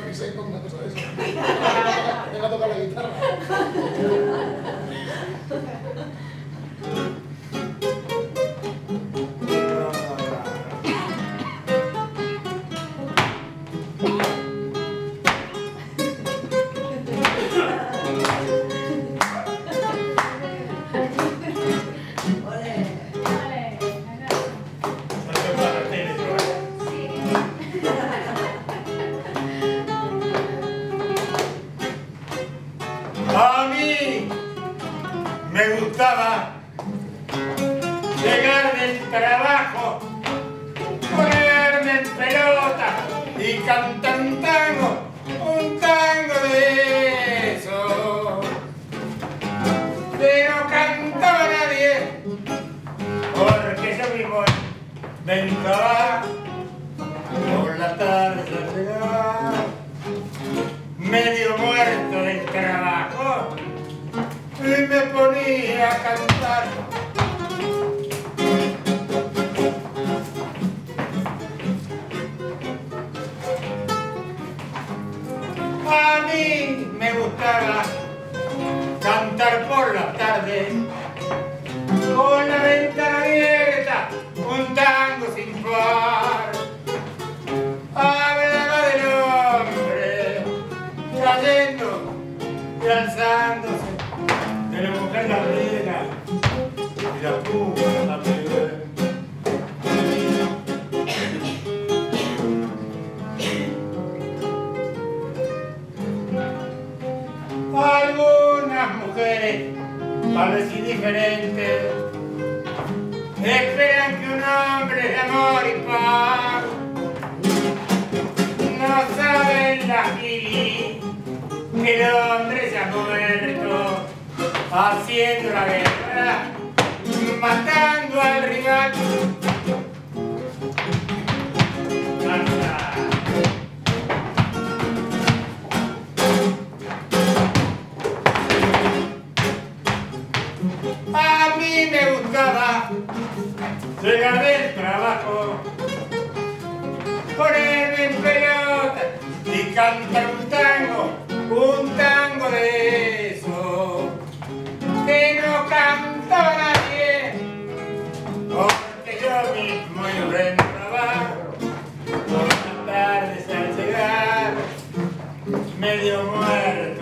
sintonicéis con una cosa de esa. Venga a tocar la guitarra. Me gustaba llegar del trabajo, ponerme en pelota y cantar un tango, un tango de eso. Pero cantaba nadie, porque yo mismo del trabajo, a cantar. A mí me gustaba cantar por la tarde Vez indiferentes, esperan que un hombre de amor y paz no saben la gili que el hombre se ha muerto haciendo la guerra, matando al rival. A mí me gustaba llegar del trabajo ponerme en pelota y cantar un tango, un tango de eso. Que no cantaba nadie, porque yo mismo iba en trabajo, por las tardes al llegar, medio muerto